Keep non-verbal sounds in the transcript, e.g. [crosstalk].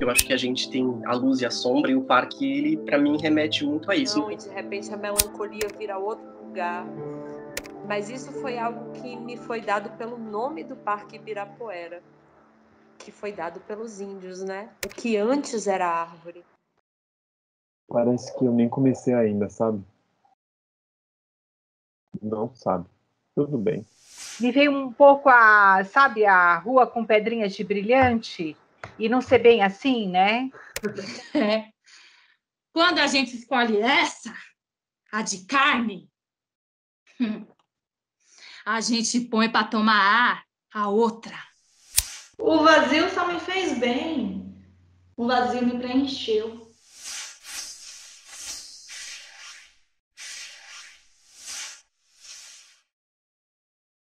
eu acho que a gente tem a luz e a sombra, e o parque, ele, para mim, remete muito a isso. Não, e de repente a melancolia vira outro lugar. Mas isso foi algo que me foi dado pelo nome do Parque Ibirapuera, que foi dado pelos índios, né? O que antes era árvore. Parece que eu nem comecei ainda, sabe? Não sabe. Tudo bem. Me veio um pouco a, sabe, a rua com pedrinhas de brilhante e não ser bem assim, né? [laughs] É. Quando a gente escolhe essa, a de carne, hum, a gente põe para tomar ar a outra. O vazio só me fez bem. O vazio me preencheu.